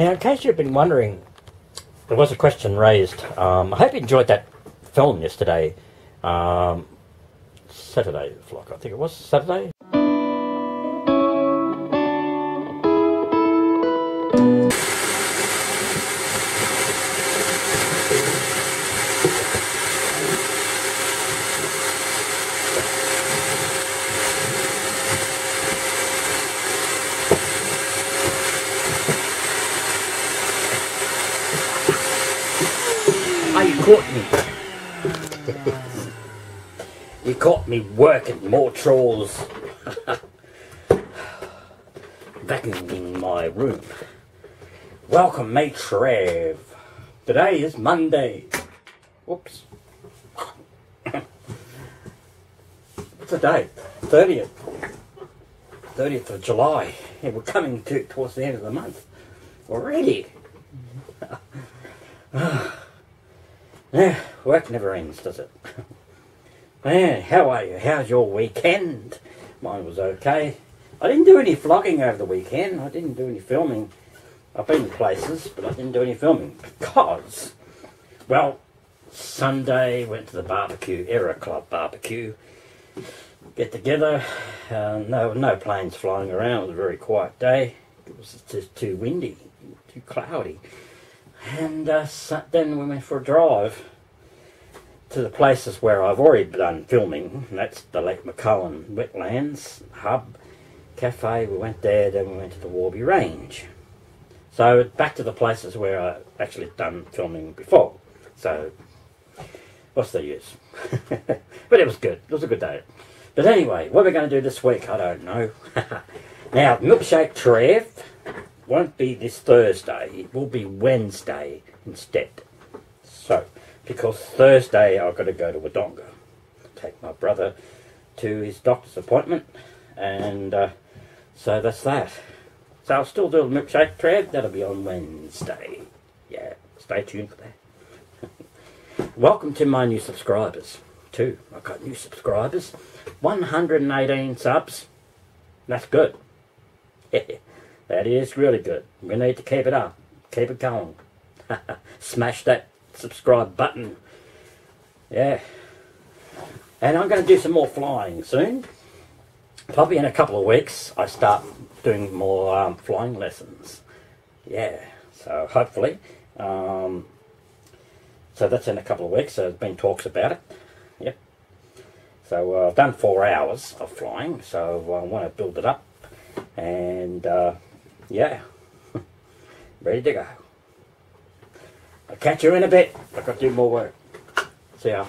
Now, in case you've been wondering, there was a question raised. Um, I hope you enjoyed that film yesterday. Um, Saturday, Flock, I think it was Saturday. Caught me working more chores. Vacuuming my room. Welcome, mate Trev. Today is Monday. Whoops. What's the date? 30th. 30th of July. Yeah, we're coming to towards the end of the month already. Mm-hmm. Yeah, work never ends, does it? Man, how are you? How's your weekend? Mine was okay. I didn't do any vlogging over the weekend. I didn't do any filming. I've been places, but I didn't do any filming because, well, Sunday went to the barbecue, Aero Club barbecue. Get together. Uh, no, no planes flying around. It was a very quiet day. It was just too windy, too cloudy. And uh, then we went for a drive to the places where I've already done filming. That's the Lake Mokoan Wetlands Hub Cafe. We went there, then we went to the Warby Range. So back to the places where I've actually done filming before. So what's the use? but it was good. It was a good day. But anyway, what we're going to do this week, I don't know. now, Milkshake Trev won't be this Thursday. It will be Wednesday instead. So, because Thursday I've got to go to Wodonga, take my brother to his doctor's appointment, and uh, so that's that. So I'll still do a milkshake Trev. That'll be on Wednesday. Yeah, stay tuned for that. Welcome to my new subscribers too. I've got new subscribers, 118 subs. That's good. That is really good. We need to keep it up. Keep it going. Smash that subscribe button. Yeah. And I'm going to do some more flying soon. Probably in a couple of weeks, I start doing more um, flying lessons. Yeah. So hopefully. Um, so that's in a couple of weeks. So there's been talks about it. Yep. So uh, I've done four hours of flying. So I want to build it up. And... Uh, yeah, ready to go. I'll catch you in a bit. I've got to do more work. See ya.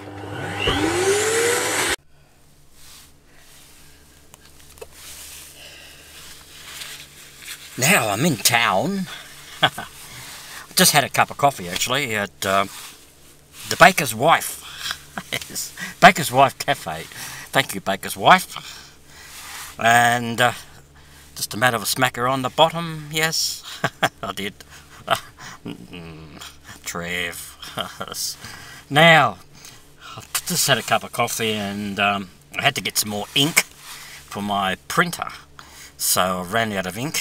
Now I'm in town. Just had a cup of coffee actually at uh, the Baker's Wife. yes, Baker's Wife Cafe. Thank you, Baker's Wife. And uh, just a matter of a smacker on the bottom, yes. I did. Trev. now, I just had a cup of coffee and um, I had to get some more ink for my printer. So I ran out of ink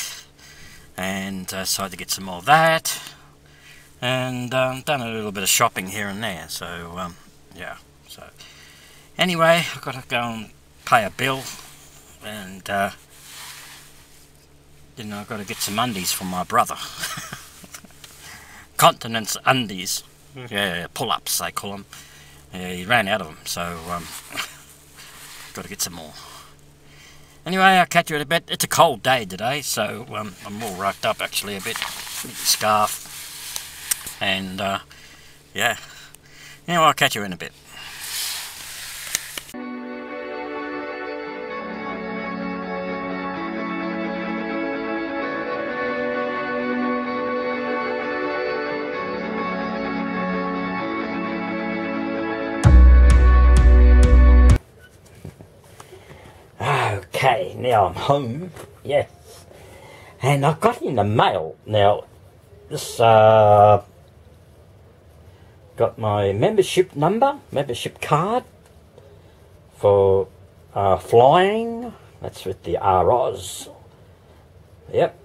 and uh, so I had to get some more of that. And um, done a little bit of shopping here and there. So, um, yeah. So, anyway, I've got to go and pay a bill and uh, then I've got to get some undies from my brother. Continence undies. Yeah, pull-ups they call them. Yeah, he ran out of them, so um, got to get some more. Anyway, I'll catch you in a bit. It's a cold day today, so um, I'm all rocked up actually a bit. Scarf. And, uh, yeah. Anyway, I'll catch you in a bit. Okay, now I'm home. Yes. And I got in the mail. Now, this, uh, got my membership number, membership card for uh, flying. That's with the RAAus. Yep.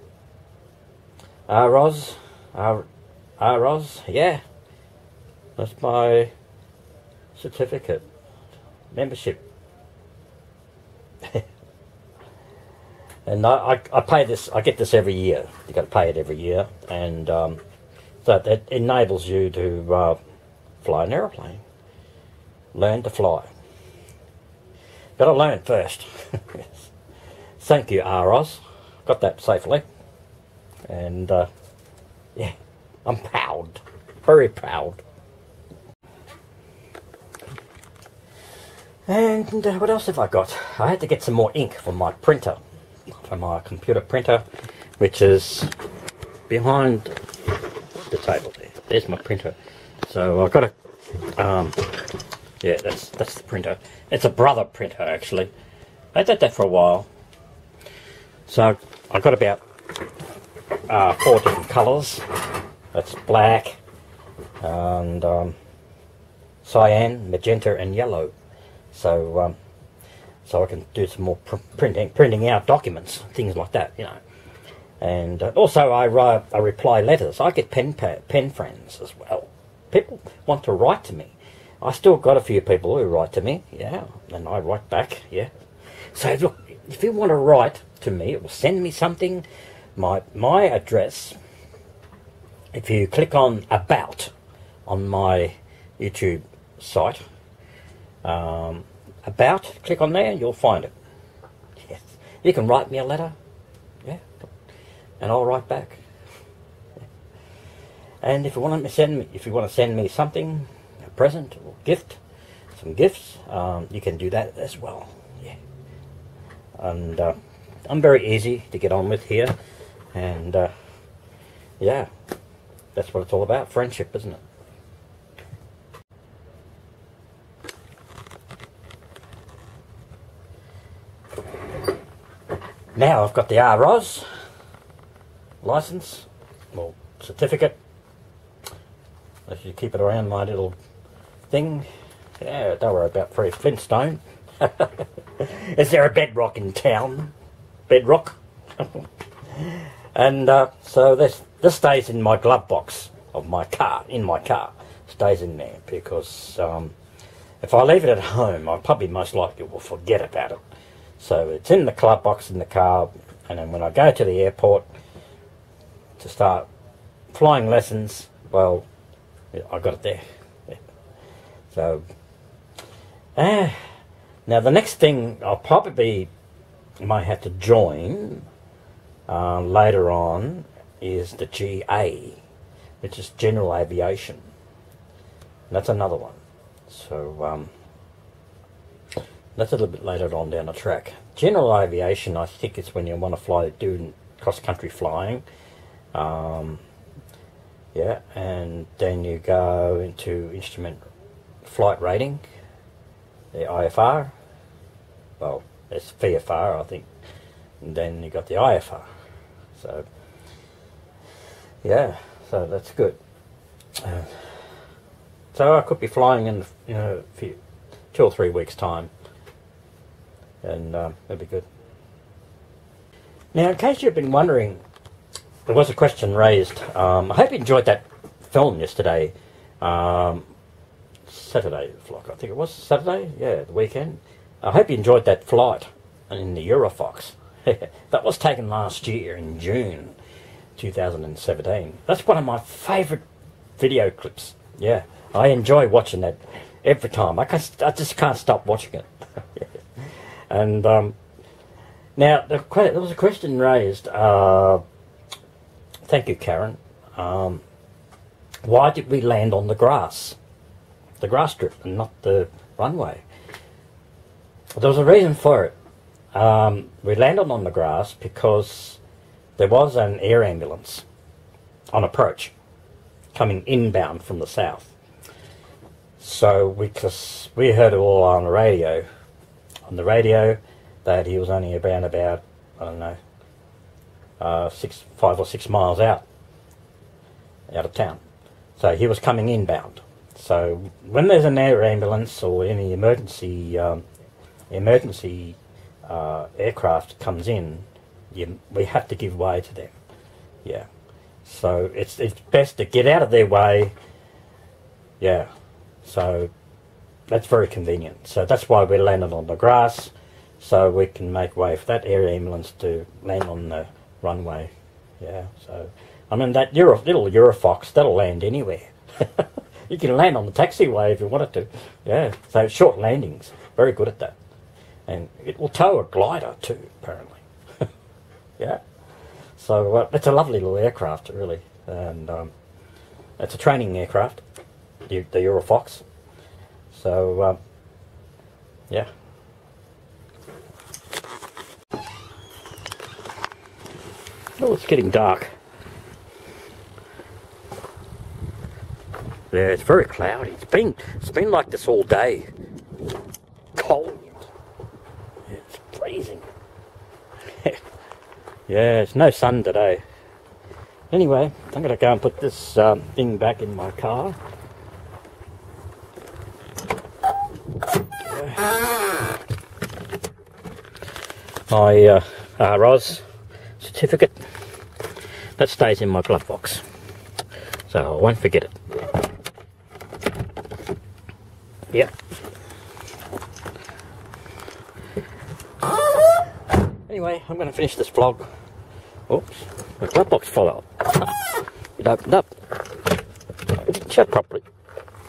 RAAus. RAAus, yeah. That's my certificate. Membership. And I, I, pay this, I get this every year. you got to pay it every year. And um, so that enables you to uh, fly an aeroplane. Learn to fly. Got to learn first. Thank you, RAAus. Got that safely. And uh, yeah, I'm proud. Very proud. And uh, what else have I got? I had to get some more ink for my printer, for my computer printer, which is behind the table there. There's my printer. So I've got a, um, yeah, that's that's the printer. It's a brother printer actually. I did that for a while. So I've got about uh, four different colours. That's black and um, cyan, magenta, and yellow. So, um, so I can do some more pr printing, printing out documents, things like that, you know. And uh, also, I write, I reply letters. I get pen pen friends as well. People want to write to me. I still got a few people who write to me, yeah, and I write back, yeah. So look, if you want to write to me or send me something, my my address. If you click on about on my YouTube site, um, about, click on there, you'll find it. Yes. You can write me a letter, yeah, and I'll write back. And if you want to send me, if you want to send me something, a present or gift, some gifts, um, you can do that as well. Yeah. And uh, I'm very easy to get on with here, and uh, yeah, that's what it's all about. Friendship, isn't it? Now I've got the RAAus license, or certificate. If you keep it around my little thing, yeah, don't worry about Fred Flintstone. Is there a bedrock in town? Bedrock? and uh, so this this stays in my glove box of my car, in my car, stays in there because um, if I leave it at home, I probably most likely will forget about it. So it's in the club box in the car, and then when I go to the airport to start flying lessons, well, I got it there. So, uh, now the next thing I'll probably might have to join uh, later on is the GA, which is General Aviation. And that's another one. So, um, that's a little bit later on down the track. General aviation, I think, is when you want to fly, do cross-country flying. Um, yeah, and then you go into instrument flight rating, the IFR. Well, it's VFR, I think. And then you got the IFR. So, yeah, so that's good. Uh, so I could be flying in, you know, two or three weeks' time and um, that'd be good. Now, in case you've been wondering, there was a question raised. Um, I hope you enjoyed that film yesterday. Um, Saturday, flock, I think it was Saturday, yeah, the weekend. I hope you enjoyed that flight in the Eurofox. that was taken last year in June 2017. That's one of my favourite video clips. Yeah, I enjoy watching that every time. I, I just can't stop watching it. And um, now the, there was a question raised. Uh, thank you, Karen. Um, why did we land on the grass, the grass strip, and not the runway? There was a reason for it. Um, we landed on the grass because there was an air ambulance on approach coming inbound from the south. So we, we heard it all on the radio on the radio that he was only around about, I don't know, uh, six, five or six miles out, out of town. So he was coming inbound. So when there's an air ambulance or any emergency um, emergency uh, aircraft comes in, you, we have to give way to them. Yeah. So it's it's best to get out of their way. Yeah. So that's very convenient. So that's why we landed on the grass, so we can make way for that air ambulance to land on the runway. Yeah. So I mean that Euro, little Eurofox that'll land anywhere. you can land on the taxiway if you wanted to. Yeah. So short landings, very good at that, and it will tow a glider too apparently. yeah. So uh, it's a lovely little aircraft, really, and um, it's a training aircraft, the, the Eurofox. So um, yeah. Oh, it's getting dark. Yeah, it's very cloudy. It's been it's been like this all day. Cold. It's freezing. yeah, it's no sun today. Anyway, I'm to go and put this um, thing back in my car. My uh, uh, RAAus certificate that stays in my glove box, so I won't forget it. Yeah. Anyway, I'm going to finish this vlog. Oops, my glove box fell out. It opened up. It didn't shut properly.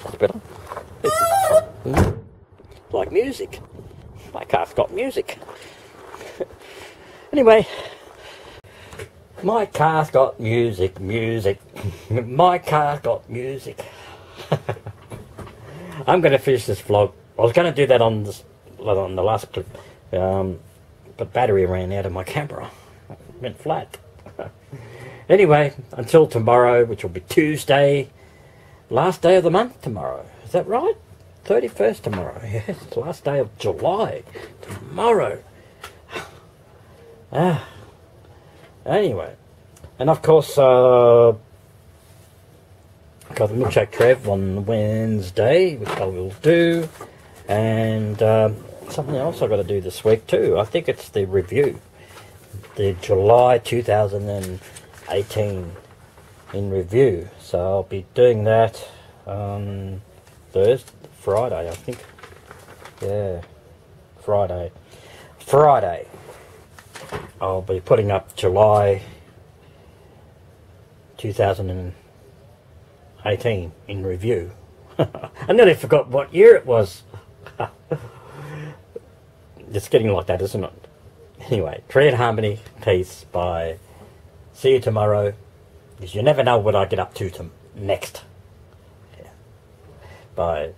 That's better. Like music. My car's got music. anyway, my car's got music, music. my car's got music. I'm going to finish this vlog. I was going to do that on this, on the last clip, um, but battery ran out of my camera. It went flat. anyway, until tomorrow, which will be Tuesday, last day of the month tomorrow. Is that right? 31st tomorrow. Yes, last day of July. Tomorrow. ah. Anyway. And of course, uh, got the milkshake Trev on Wednesday, which I will do. And uh, something else I've got to do this week too. I think it's the review. The July 2018 in review. So I'll be doing that on Thursday, Friday, I think. Yeah, Friday. Friday. I'll be putting up July 2018 in review. I nearly forgot what year it was. it's getting like that, isn't it? Anyway, Create Harmony, peace, bye. See you tomorrow, because you never know what I get up to, to next. Yeah. Bye.